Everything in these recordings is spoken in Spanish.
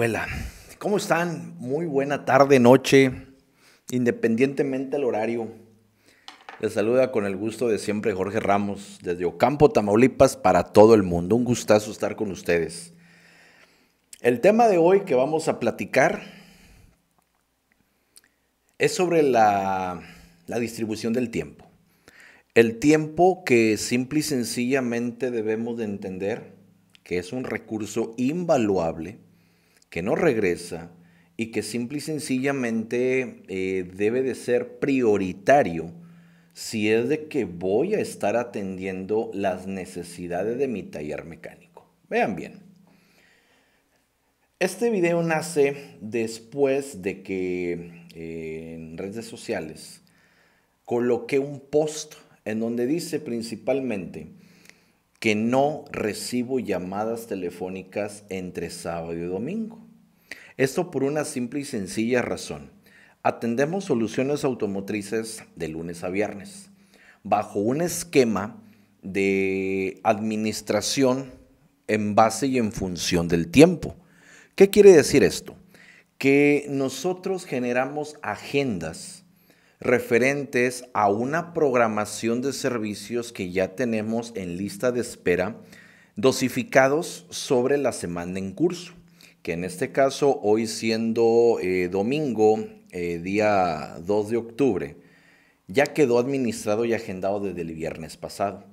Ay, juela. ¿Cómo están? Muy buena tarde, noche, independientemente del horario. Les saluda con el gusto de siempre Jorge Ramos, desde Ocampo, Tamaulipas, para todo el mundo. Un gustazo estar con ustedes. El tema de hoy que vamos a platicar es sobre la, la distribución del tiempo. El tiempo que simple y sencillamente debemos de entender que es un recurso invaluable que no regresa y que simple y sencillamente eh, debe de ser prioritario si es de que voy a estar atendiendo las necesidades de mi taller mecánico. Vean bien. Este video nace después de que eh, en redes sociales coloqué un post en donde dice principalmente que no recibo llamadas telefónicas entre sábado y domingo. Esto por una simple y sencilla razón. Atendemos soluciones automotrices de lunes a viernes, bajo un esquema de administración en base y en función del tiempo. ¿Qué quiere decir esto? Que nosotros generamos agendas referentes a una programación de servicios que ya tenemos en lista de espera, dosificados sobre la semana en curso, que en este caso, hoy siendo eh, domingo, eh, día 2 de octubre, ya quedó administrado y agendado desde el viernes pasado.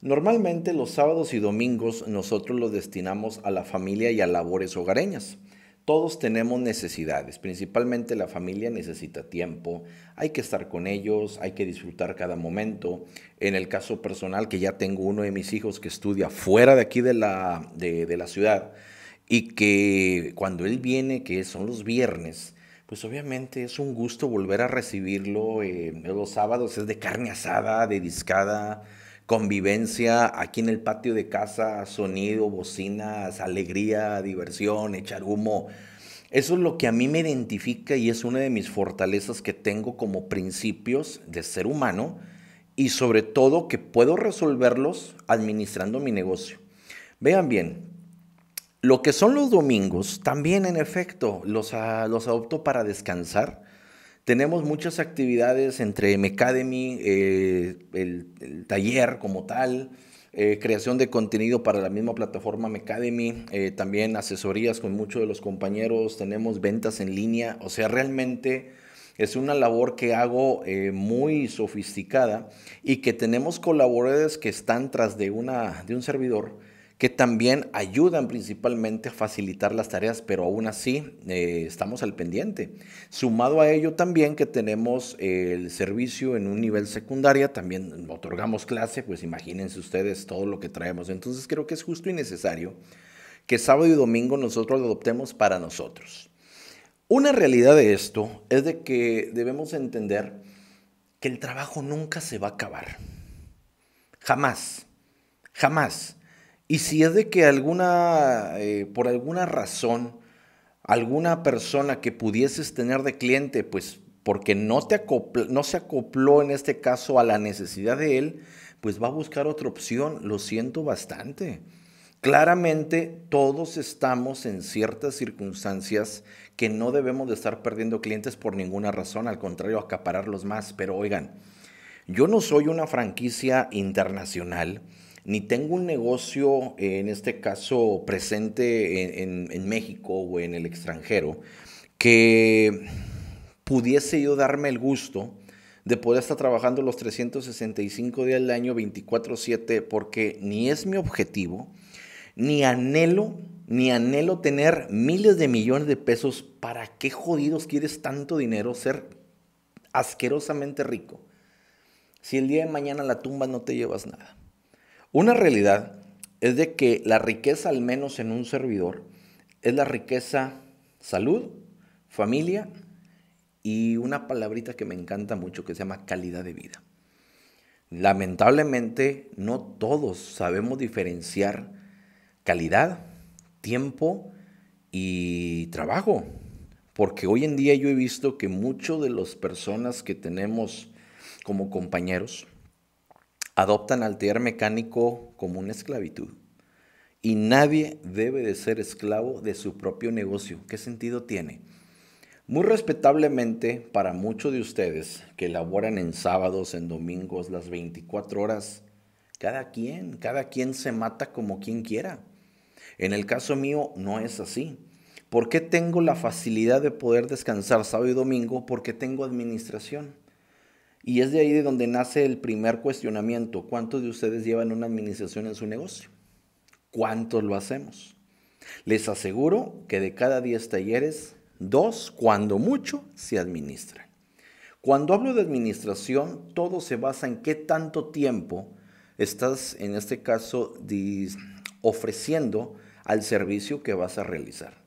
Normalmente los sábados y domingos nosotros los destinamos a la familia y a labores hogareñas. Todos tenemos necesidades, principalmente la familia necesita tiempo, hay que estar con ellos, hay que disfrutar cada momento. En el caso personal, que ya tengo uno de mis hijos que estudia fuera de aquí de la, de, la ciudad y que cuando él viene, que son los viernes, pues obviamente es un gusto volver a recibirlo. Eh, los sábados es de carne asada, de discada, convivencia aquí en el patio de casa, sonido, bocinas, alegría, diversión, echar humo. Eso es lo que a mí me identifica y es una de mis fortalezas que tengo como principios de ser humano y sobre todo que puedo resolverlos administrando mi negocio. Vean bien, lo que son los domingos, también en efecto los, los adopto para descansar tenemos muchas actividades entre Mecademy, eh, el, taller como tal, eh, creación de contenido para la misma plataforma Mecademy, eh, también asesorías con muchos de los compañeros, tenemos ventas en línea, o sea, realmente es una labor que hago muy sofisticada y que tenemos colaboradores que están tras de, una, de un servidor que también ayudan principalmente a facilitar las tareas, pero aún así eh, estamos al pendiente. Sumado a ello también que tenemos el servicio en un nivel secundaria, también otorgamos clase, pues imagínense ustedes todo lo que traemos. Entonces creo que es justo y necesario que sábado y domingo nosotros lo adoptemos para nosotros. Una realidad de esto es de que debemos entender que el trabajo nunca se va a acabar. Jamás, jamás. Y si es de que alguna, eh, por alguna razón, alguna persona que pudieses tener de cliente, pues porque no, te no se acopló en este caso a la necesidad de él, pues va a buscar otra opción. Lo siento bastante. Claramente todos estamos en ciertas circunstancias que no debemos de estar perdiendo clientes por ninguna razón, al contrario, acapararlos más. Pero oigan, yo no soy una franquicia internacional ni tengo un negocio, en este caso presente en, México o en el extranjero, que pudiese yo darme el gusto de poder estar trabajando los 365 días del año 24/7 porque ni es mi objetivo, ni anhelo, ni anhelo tener miles de millones de pesos. ¿Para qué jodidos quieres tanto dinero? Ser asquerosamente rico. Si el día de mañana la tumba no te llevas nada. Una realidad es de que la riqueza, al menos en un servidor, es la riqueza salud, familia y una palabrita que me encanta mucho que se llama calidad de vida. Lamentablemente no todos sabemos diferenciar calidad, tiempo y trabajo, porque hoy en día yo he visto que muchas de las personas que tenemos como compañeros adoptan al taller mecánico como una esclavitud. Y nadie debe de ser esclavo de su propio negocio. ¿Qué sentido tiene? Muy respetablemente para muchos de ustedes que laboran en sábados, en domingos, las 24 horas, cada quien, cada quien se mata como quien quiera. En el caso mío no es así. ¿Por qué tengo la facilidad de poder descansar sábado y domingo? Porque tengo administración. Y es de ahí de donde nace el primer cuestionamiento. ¿Cuántos de ustedes llevan una administración en su negocio? ¿Cuántos lo hacemos? Les aseguro que de cada 10 talleres, dos, cuando mucho, se administran. Cuando hablo de administración, todo se basa en qué tanto tiempo estás, en este caso, ofreciendo al servicio que vas a realizar.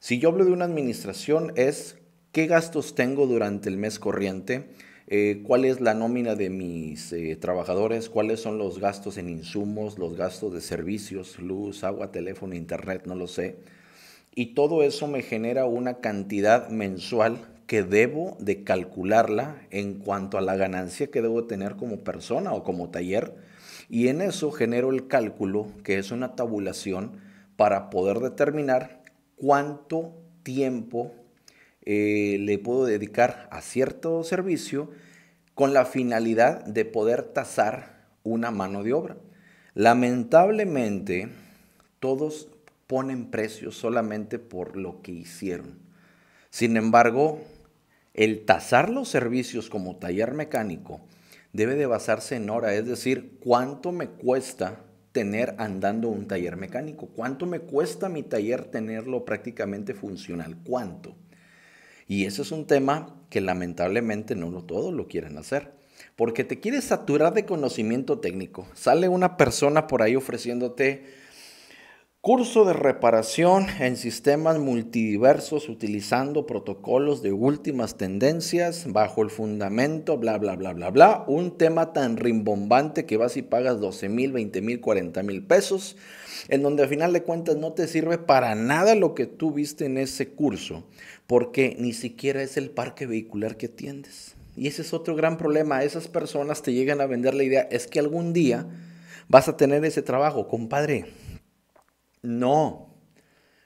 Si yo hablo de una administración, es qué gastos tengo durante el mes corriente, eh, cuál es la nómina de mis eh, trabajadores, cuáles son los gastos en insumos, los gastos de servicios, luz, agua, teléfono, internet, no lo sé. Y todo eso me genera una cantidad mensual que debo de calcularla en cuanto a la ganancia que debo tener como persona o como taller. Y en eso genero el cálculo, que es una tabulación, para poder determinar cuánto tiempo eh, le puedo dedicar a cierto servicio con la finalidad de poder tasar una mano de obra. Lamentablemente, todos ponen precios solamente por lo que hicieron. Sin embargo, el tasar los servicios como taller mecánico debe de basarse en hora, es decir, cuánto me cuesta tener andando un taller mecánico, cuánto me cuesta mi taller tenerlo prácticamente funcional, cuánto. Y ese es un tema que lamentablemente no todos lo quieren hacer. Porque te quieres saturar de conocimiento técnico. Sale una persona por ahí ofreciéndote curso de reparación en sistemas multidiversos utilizando protocolos de últimas tendencias bajo el fundamento, bla, bla, bla, bla, bla. Un tema tan rimbombante que vas y pagas 12 mil, 20 mil, 40 mil pesos, en donde al final de cuentas no te sirve para nada lo que tú viste en ese curso porque ni siquiera es el parque vehicular que atiendes. Y ese es otro gran problema. Esas personas te llegan a vender la idea, es que algún día vas a tener ese trabajo, compadre. No,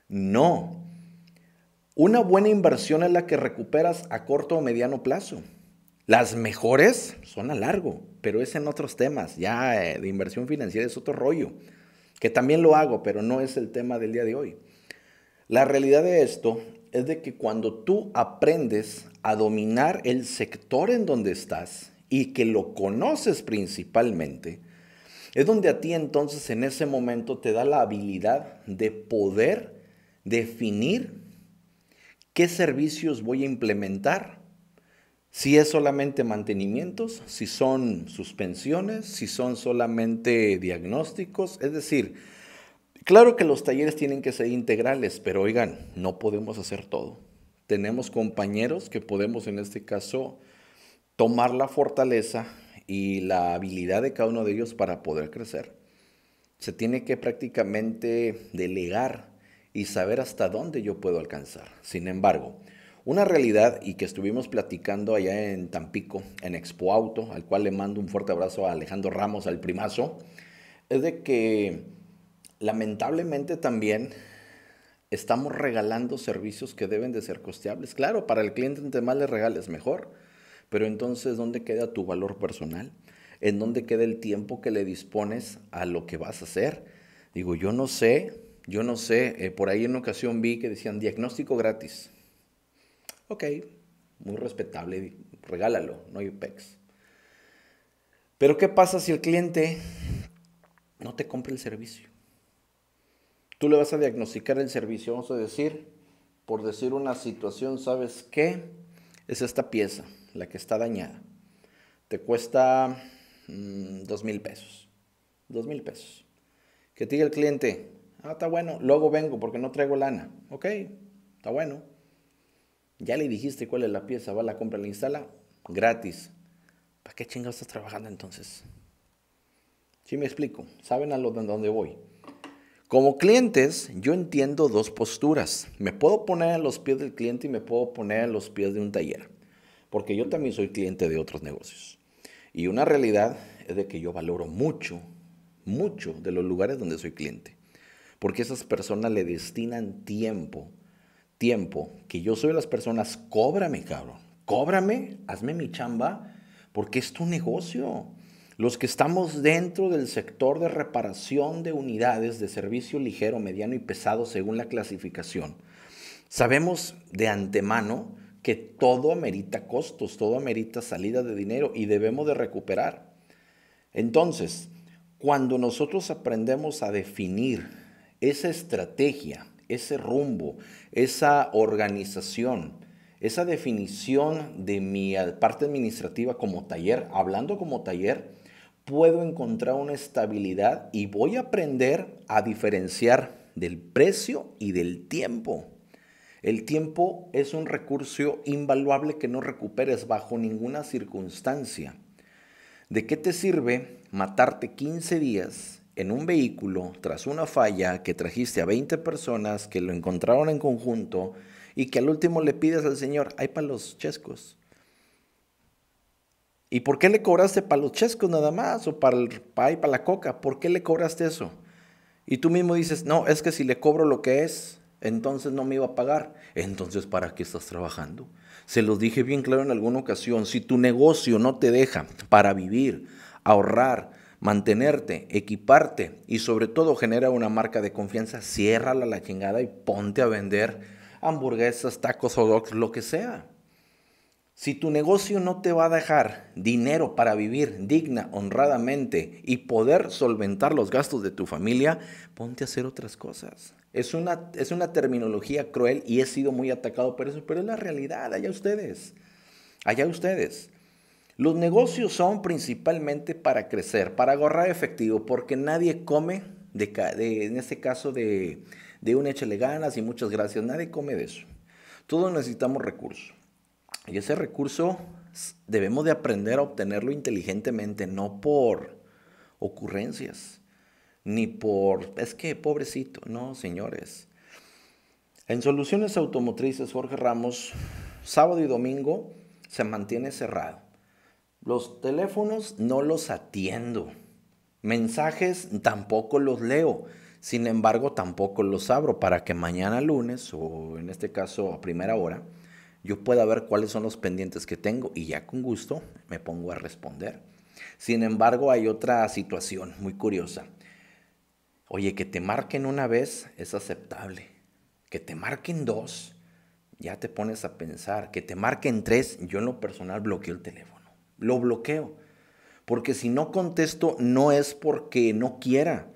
no. Una buena inversión es la que recuperas a corto o mediano plazo. Las mejores son a largo, pero es en otros temas. Ya eh, de inversión financiera es otro rollo, que también lo hago, pero no es el tema del día de hoy. La realidad de esto es de que cuando tú aprendes a dominar el sector en donde estás y que lo conoces principalmente, es donde a ti entonces en ese momento te da la habilidad de poder definir qué servicios voy a implementar, si es solamente mantenimientos, si son suspensiones, si son solamente diagnósticos, es decir, Claro que los talleres tienen que ser integrales, pero oigan, no podemos hacer todo. Tenemos compañeros que podemos en este caso tomar la fortaleza y la habilidad de cada uno de ellos para poder crecer. Se tiene que prácticamente delegar y saber hasta dónde yo puedo alcanzar. Sin embargo, una realidad y que estuvimos platicando allá en Tampico, en Expo Auto, al cual le mando un fuerte abrazo a Alejandro Ramos, al primazo, es de que lamentablemente también estamos regalando servicios que deben de ser costeables. Claro, para el cliente entre más le regales mejor, pero entonces ¿dónde queda tu valor personal? ¿En dónde queda el tiempo que le dispones a lo que vas a hacer? Digo, yo no sé, yo no sé, eh, por ahí en una ocasión vi que decían diagnóstico gratis. Ok, muy respetable, regálalo, no hay pex. Pero ¿qué pasa si el cliente no te compra el servicio? Tú le vas a diagnosticar el servicio, vamos a decir, por decir una situación, ¿sabes qué? Es esta pieza, la que está dañada. Te cuesta mm, dos mil pesos. Dos mil pesos. Que te diga el cliente, ah, está bueno, luego vengo porque no traigo lana. Ok, está bueno. Ya le dijiste cuál es la pieza, va, la compra, la instala, gratis. ¿Para qué chingados estás trabajando entonces? ¿Sí me explico? ¿Saben a lo de dónde voy? Como clientes, yo entiendo dos posturas. Me puedo poner a los pies del cliente y me puedo poner a los pies de un taller, porque yo también soy cliente de otros negocios. Y una realidad es de que yo valoro mucho, mucho de los lugares donde soy cliente, porque esas personas le destinan tiempo, tiempo, que yo soy las personas, cóbrame, cabrón, cóbrame, hazme mi chamba, porque es tu negocio. Los que estamos dentro del sector de reparación de unidades de servicio ligero, mediano y pesado según la clasificación, sabemos de antemano que todo amerita costos, todo amerita salida de dinero y debemos de recuperar. Entonces, cuando nosotros aprendemos a definir esa estrategia, ese rumbo, esa organización, esa definición de mi parte administrativa como taller, hablando como taller, puedo encontrar una estabilidad y voy a aprender a diferenciar del precio y del tiempo. El tiempo es un recurso invaluable que no recuperes bajo ninguna circunstancia. ¿De qué te sirve matarte 15 días en un vehículo tras una falla que trajiste a 20 personas que lo encontraron en conjunto y que al último le pides al Señor, hay para los chescos? ¿Y por qué le cobraste para los chescos nada más? O para el pay, para la coca. ¿Por qué le cobraste eso? Y tú mismo dices, no, es que si le cobro lo que es, entonces no me iba a pagar. Entonces, ¿para qué estás trabajando? Se los dije bien claro en alguna ocasión, si tu negocio no te deja para vivir, ahorrar, mantenerte, equiparte y sobre todo genera una marca de confianza, ciérrala la chingada y ponte a vender hamburguesas, tacos o lo que sea. Si tu negocio no te va a dejar dinero para vivir digna, honradamente y poder solventar los gastos de tu familia, ponte a hacer otras cosas. Es una, es una terminología cruel y he sido muy atacado por eso, pero es la realidad, allá ustedes, allá ustedes. Los negocios son principalmente para crecer, para ahorrar efectivo, porque nadie come, de, en este caso, de, de un échale ganas y muchas gracias, nadie come de eso. Todos necesitamos recursos. Y ese recurso debemos de aprender a obtenerlo inteligentemente, no por ocurrencias, ni por, es que pobrecito, no, señores. En Soluciones Automotrices, Jorge Ramos, sábado y domingo se mantiene cerrado. Los teléfonos no los atiendo. Mensajes tampoco los leo. Sin embargo, tampoco los abro para que mañana lunes, o en este caso a primera hora, yo pueda ver cuáles son los pendientes que tengo y ya con gusto me pongo a responder. Sin embargo, hay otra situación muy curiosa. Oye, que te marquen una vez es aceptable. Que te marquen dos, ya te pones a pensar. Que te marquen tres, yo en lo personal bloqueo el teléfono. Lo bloqueo. Porque si no contesto, no es porque no quiera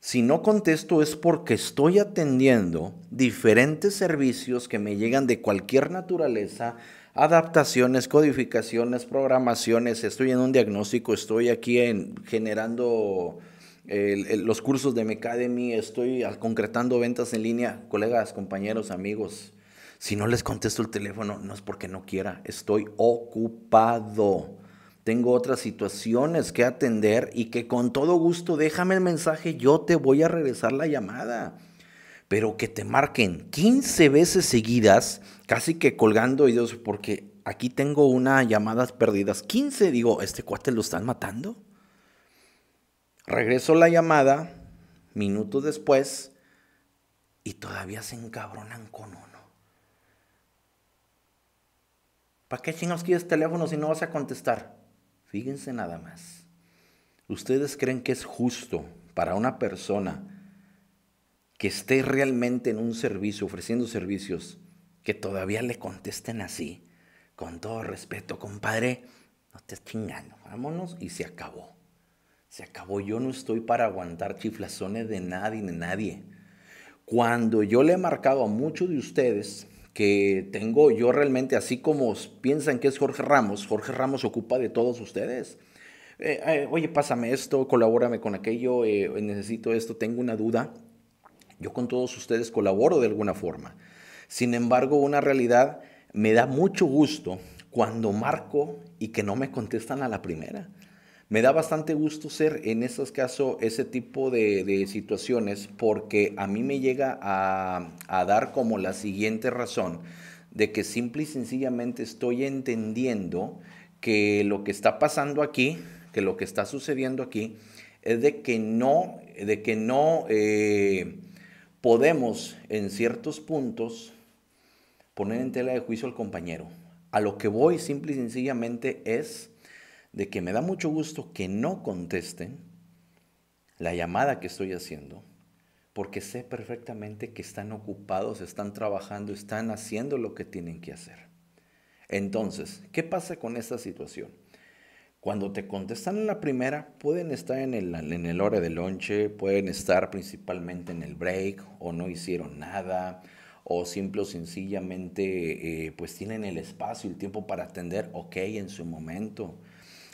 si no contesto es porque estoy atendiendo diferentes servicios que me llegan de cualquier naturaleza, adaptaciones, codificaciones, programaciones, estoy en un diagnóstico, estoy aquí en, generando los cursos de Mecademy, estoy concretando ventas en línea, colegas, compañeros, amigos. Si no les contesto el teléfono, no es porque no quiera, estoy ocupado tengo otras situaciones que atender y que con todo gusto déjame el mensaje, yo te voy a regresar la llamada. Pero que te marquen 15 veces seguidas, casi que colgando y Dios, porque aquí tengo una llamadas perdidas. 15, digo, ¿este cuate lo están matando? Regreso la llamada, minutos después, y todavía se encabronan con uno. ¿Para qué chingados quieres teléfono si no vas a contestar? Fíjense nada más. ¿Ustedes creen que es justo para una persona que esté realmente en un servicio, ofreciendo servicios, que todavía le contesten así? con todo respeto, compadre, no estés chingando, vámonos y se acabó. Se acabó, yo no estoy para aguantar chiflazones de nadie ni nadie. Cuando yo le he marcado a muchos de ustedes que tengo yo realmente, así como piensan que es Jorge Ramos, Jorge Ramos ocupa de todos ustedes. Eh, eh, oye, pásame esto, colabórame con aquello, eh, necesito esto, tengo una duda. Yo con todos ustedes colaboro de alguna forma. Sin embargo, una realidad me da mucho gusto cuando marco y que no me contestan a la primera. Me da bastante gusto ser en esos casos ese tipo de, situaciones porque a mí me llega a, a dar como la siguiente razón de que simple y sencillamente estoy entendiendo que lo que está pasando aquí, que lo que está sucediendo aquí, es de que no, de que no eh, podemos en ciertos puntos poner en tela de juicio al compañero. A lo que voy simple y sencillamente es de que me da mucho gusto que no contesten la llamada que estoy haciendo, porque sé perfectamente que están ocupados, están trabajando, están haciendo lo que tienen que hacer. Entonces, ¿qué pasa con esta situación? Cuando te contestan en la primera, pueden estar en el, en el hora de lonche, pueden estar principalmente en el break o no hicieron nada, o simple o sencillamente eh, pues tienen el espacio y el tiempo para atender, ok, en su momento.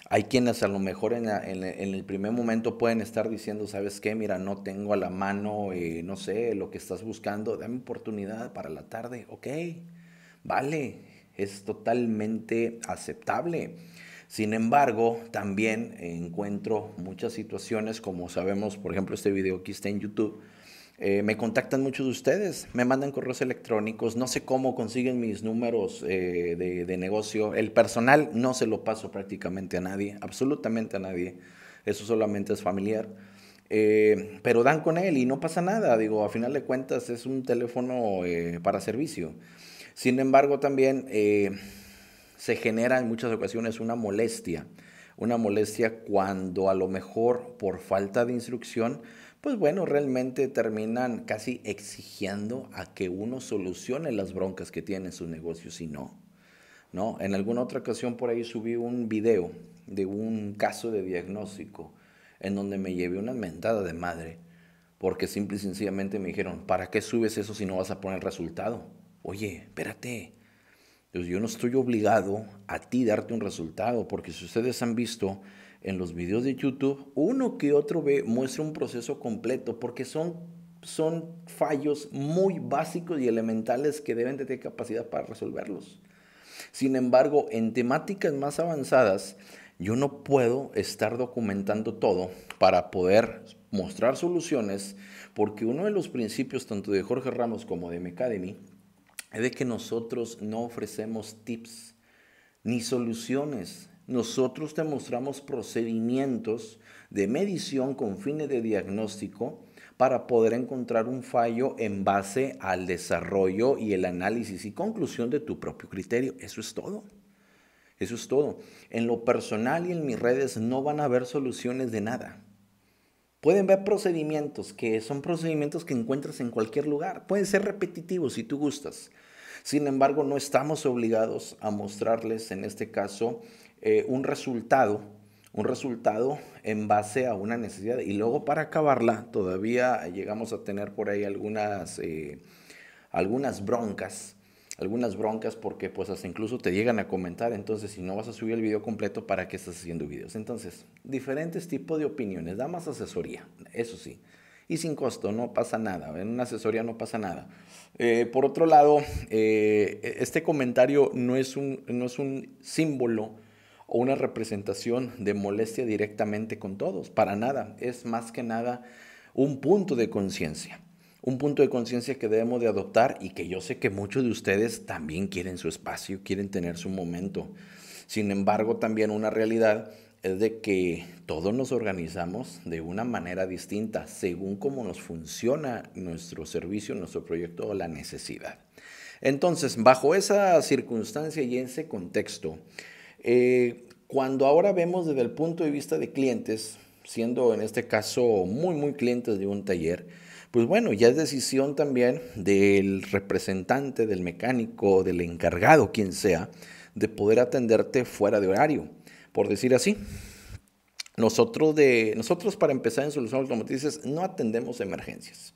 Hay quienes a lo mejor en, el primer momento pueden estar diciendo, ¿sabes qué? Mira, no tengo a la mano, eh, no sé, lo que estás buscando, dame oportunidad para la tarde, ok, vale, es totalmente aceptable. Sin embargo, también encuentro muchas situaciones, como sabemos, por ejemplo, este video aquí está en YouTube, eh, me contactan muchos de ustedes, me mandan correos electrónicos, no sé cómo consiguen mis números eh, de, negocio. El personal no se lo paso prácticamente a nadie, absolutamente a nadie. Eso solamente es familiar. Eh, pero dan con él y no pasa nada. Digo, a final de cuentas es un teléfono para servicio. Sin embargo, también se genera en muchas ocasiones una molestia. Una molestia cuando a lo mejor por falta de instrucción pues bueno, realmente terminan casi exigiendo a que uno solucione las broncas que tiene en su negocio, si no. ¿no? En alguna otra ocasión por ahí subí un video de un caso de diagnóstico en donde me llevé una mentada de madre porque simple y sencillamente me dijeron, ¿para qué subes eso si no vas a poner resultado? Oye, espérate, pues yo no estoy obligado a ti darte un resultado, porque si ustedes han visto en los videos de YouTube, uno que otro ve, muestra un proceso completo, porque son, son fallos muy básicos y elementales que deben de tener capacidad para resolverlos. Sin embargo, en temáticas más avanzadas, yo no puedo estar documentando todo para poder mostrar soluciones, porque uno de los principios tanto de Jorge Ramos como de Mecademy es de que nosotros no ofrecemos tips ni soluciones, nosotros te mostramos procedimientos de medición con fines de diagnóstico para poder encontrar un fallo en base al desarrollo y el análisis y conclusión de tu propio criterio. Eso es todo. Eso es todo. En lo personal y en mis redes no van a haber soluciones de nada. Pueden ver procedimientos que son procedimientos que encuentras en cualquier lugar. Pueden ser repetitivos si tú gustas. Sin embargo, no estamos obligados a mostrarles, en este caso, eh, un resultado, un resultado en base a una necesidad. Y luego para acabarla, todavía llegamos a tener por ahí algunas, eh, algunas broncas, algunas broncas porque pues hasta incluso te llegan a comentar, entonces si no vas a subir el video completo, ¿para qué estás haciendo videos? Entonces, diferentes tipos de opiniones, da más asesoría, eso sí. Y sin costo, no pasa nada, en una asesoría no pasa nada. Eh, por otro lado, este comentario no es un, no es un símbolo o una representación de molestia directamente con todos. Para nada. Es más que nada un punto de conciencia. Un punto de conciencia que debemos de adoptar y que yo sé que muchos de ustedes también quieren su espacio, quieren tener su momento. Sin embargo, también una realidad es de que todos nos organizamos de una manera distinta según cómo nos funciona nuestro servicio, nuestro proyecto o la necesidad. Entonces, bajo esa circunstancia y ese contexto, eh, cuando ahora vemos desde el punto de vista de clientes, siendo en este caso muy, muy clientes de un taller, pues bueno, ya es decisión también del representante, del mecánico, del encargado, quien sea, de poder atenderte fuera de horario, por decir así. Nosotros, de, nosotros para empezar en soluciones automotrices no atendemos emergencias.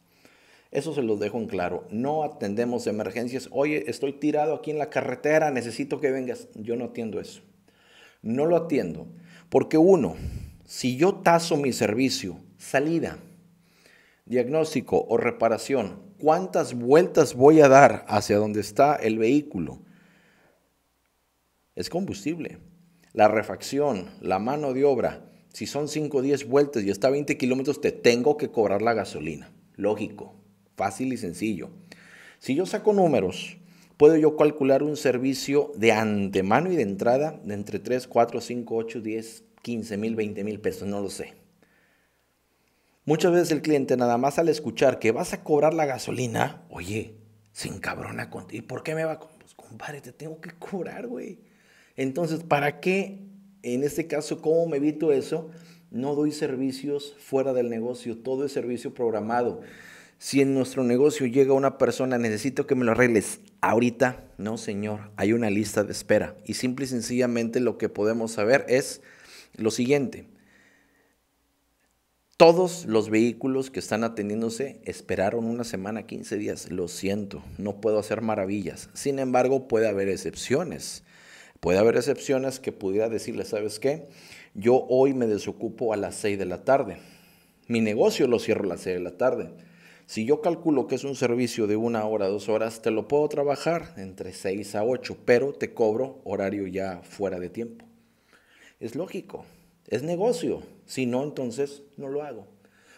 Eso se los dejo en claro. No atendemos emergencias. Oye, estoy tirado aquí en la carretera, necesito que vengas. Yo no atiendo eso. No lo atiendo. Porque uno, si yo taso mi servicio, salida, diagnóstico o reparación, ¿cuántas vueltas voy a dar hacia donde está el vehículo? Es combustible. La refacción, la mano de obra, si son 5 o 10 vueltas y está a 20 kilómetros, te tengo que cobrar la gasolina. Lógico, fácil y sencillo. Si yo saco números, puedo yo calcular un servicio de antemano y de entrada de entre 3, 4, 5, 8, 10, 15 mil, 20 mil pesos, no lo sé. Muchas veces el cliente nada más al escuchar que vas a cobrar la gasolina, oye, se encabrona contigo. ¿Y por qué me va? Pues compadre, te tengo que cobrar, güey. Entonces, ¿para qué? En este caso, ¿cómo me evito eso? No doy servicios fuera del negocio, todo es servicio programado. Si en nuestro negocio llega una persona, necesito que me lo arregles ahorita. No, señor, hay una lista de espera. Y simple y sencillamente lo que podemos saber es lo siguiente. Todos los vehículos que están atendiéndose esperaron una semana, 15 días. Lo siento, no puedo hacer maravillas. Sin embargo, puede haber excepciones. Puede haber excepciones que pudiera decirle, ¿sabes qué? Yo hoy me desocupo a las 6 de la tarde. Mi negocio lo cierro a las 6 de la tarde. Si yo calculo que es un servicio de una hora, dos horas, te lo puedo trabajar entre 6 a 8, pero te cobro horario ya fuera de tiempo. Es lógico, es negocio. Si no, entonces no lo hago.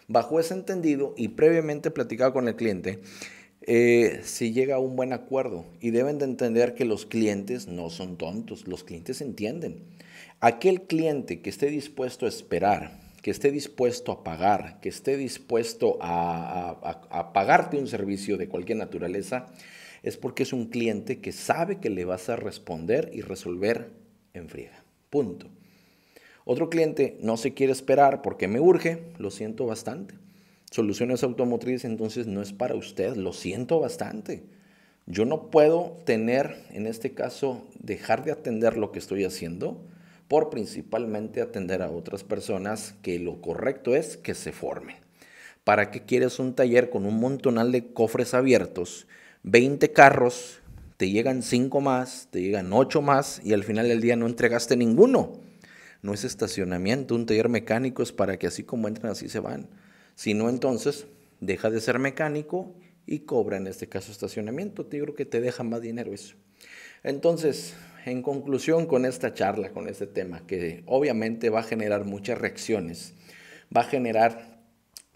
Bajo ese entendido y previamente platicado con el cliente, eh, si llega a un buen acuerdo y deben de entender que los clientes no son tontos, los clientes entienden. Aquel cliente que esté dispuesto a esperar, que esté dispuesto a pagar, que esté dispuesto a, pagarte un servicio de cualquier naturaleza, es porque es un cliente que sabe que le vas a responder y resolver en friega. Punto. Otro cliente no se quiere esperar porque me urge, lo siento bastante. Soluciones automotrices entonces no es para usted, lo siento bastante. Yo no puedo tener, en este caso, dejar de atender lo que estoy haciendo por principalmente atender a otras personas que lo correcto es que se formen. ¿Para qué quieres un taller con un montonal de cofres abiertos, 20 carros, te llegan 5 más, te llegan 8 más y al final del día no entregaste ninguno? no es estacionamiento, un taller mecánico es para que así como entran, así se van. Si no, entonces deja de ser mecánico y cobra en este caso estacionamiento. Te creo que te deja más dinero eso. Entonces, en conclusión con esta charla, con este tema, que obviamente va a generar muchas reacciones, va a generar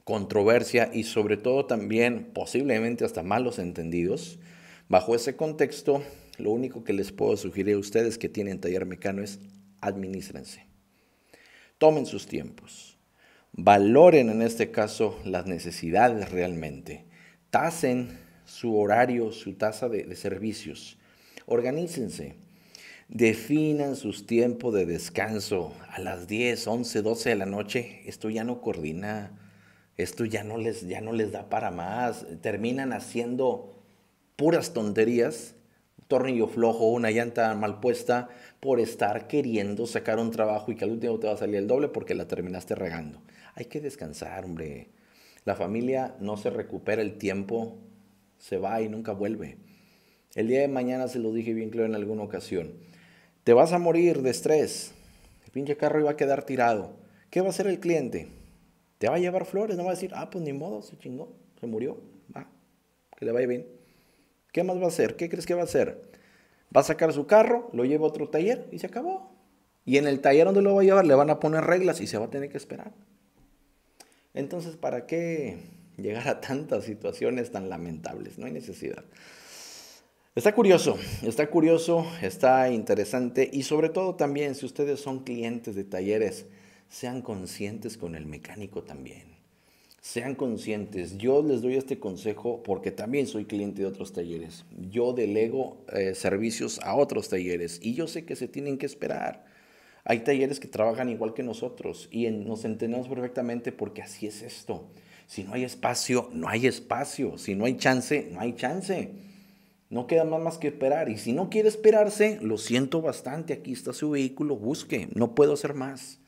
controversia y sobre todo también posiblemente hasta malos entendidos. Bajo ese contexto, lo único que les puedo sugerir a ustedes que tienen taller mecánico es administrense. Tomen sus tiempos. Valoren en este caso las necesidades realmente. Tasen su horario, su tasa de, servicios. Organícense. Definan sus tiempos de descanso a las 10, 11, 12 de la noche. Esto ya no coordina. Esto ya no les, ya no les da para más. Terminan haciendo puras tonterías tornillo flojo, una llanta mal puesta, por estar queriendo sacar un trabajo y que al último te va a salir el doble porque la terminaste regando. Hay que descansar, hombre. La familia no se recupera el tiempo, se va y nunca vuelve. El día de mañana se lo dije bien claro en alguna ocasión. Te vas a morir de estrés. El pinche carro iba a quedar tirado. ¿Qué va a hacer el cliente? Te va a llevar flores, no va a decir, ah, pues ni modo, se chingó, se murió. Va, que le vaya bien. ¿Qué más va a hacer? ¿Qué crees que va a hacer? Va a sacar su carro, lo lleva a otro taller y se acabó. Y en el taller donde lo va a llevar le van a poner reglas y se va a tener que esperar. Entonces, ¿para qué llegar a tantas situaciones tan lamentables? No hay necesidad. Está curioso, está curioso, está interesante y sobre todo también si ustedes son clientes de talleres, sean conscientes con el mecánico también sean conscientes. Yo les doy este consejo porque también soy cliente de otros talleres. Yo delego eh, servicios a otros talleres y yo sé que se tienen que esperar. Hay talleres que trabajan igual que nosotros y nos entendemos perfectamente porque así es esto. Si no hay espacio, no hay espacio. Si no hay chance, no hay chance. No queda más, más que esperar. Y si no quiere esperarse, lo siento bastante, aquí está su vehículo, busque. No puedo hacer más.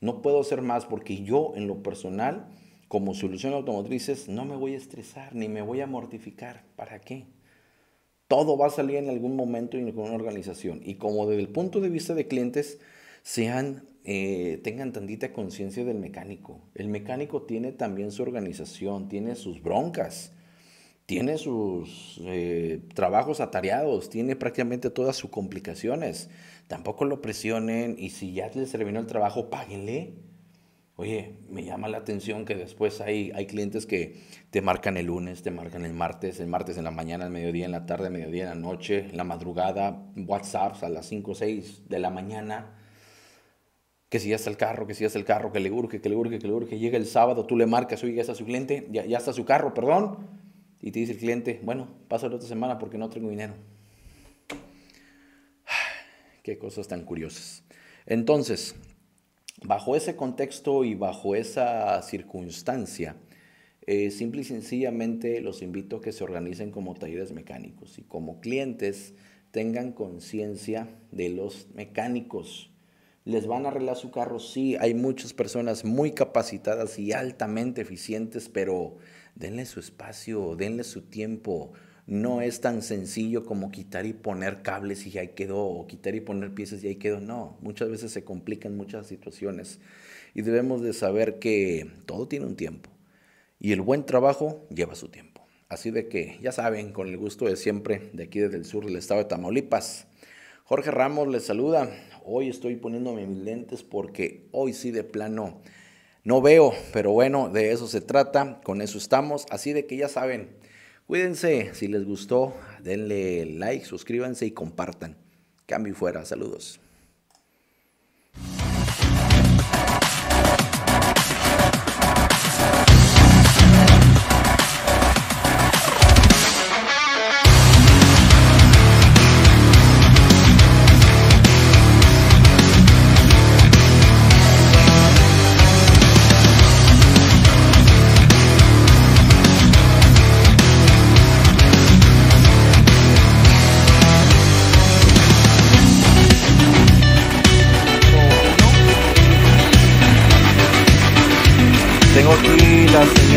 No puedo hacer más porque yo en lo personal, como solución automotrices, no me voy a estresar ni me voy a mortificar. ¿Para qué? Todo va a salir en algún momento y con una organización. Y como desde el punto de vista de clientes, sean, eh, tengan tantita conciencia del mecánico. El mecánico tiene también su organización, tiene sus broncas, tiene sus eh, trabajos atareados, tiene prácticamente todas sus complicaciones. Tampoco lo presionen y si ya les terminó el trabajo, páguenle. Oye, me llama la atención que después hay, hay clientes que te marcan el lunes, te marcan el martes, el martes en la mañana, el mediodía, en la tarde, el mediodía, en la noche, en la madrugada, WhatsApps a las 5 o 6 de la mañana. Que si ya está el carro, que si ya está el carro, que le urge, que le urge, que le urge. Llega el sábado, tú le marcas, oye, ya está su cliente, ya, ya está su carro, perdón. Y te dice el cliente, bueno, pasa la otra semana porque no tengo dinero. Qué cosas tan curiosas. Entonces, Bajo ese contexto y bajo esa circunstancia, eh, simple y sencillamente los invito a que se organicen como talleres mecánicos y como clientes tengan conciencia de los mecánicos. ¿Les van a arreglar su carro? Sí, hay muchas personas muy capacitadas y altamente eficientes, pero denle su espacio, denle su tiempo no es tan sencillo como quitar y poner cables y ahí quedó, o quitar y poner piezas y ahí quedó. No, muchas veces se complican muchas situaciones y debemos de saber que todo tiene un tiempo y el buen trabajo lleva su tiempo. Así de que, ya saben, con el gusto de siempre, de aquí desde el sur del estado de Tamaulipas, Jorge Ramos les saluda. Hoy estoy poniéndome mis lentes porque hoy sí de plano no veo, pero bueno, de eso se trata, con eso estamos. Así de que ya saben, Cuídense, si les gustó, denle like, suscríbanse y compartan. Cambio fuera, saludos.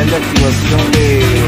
la activación de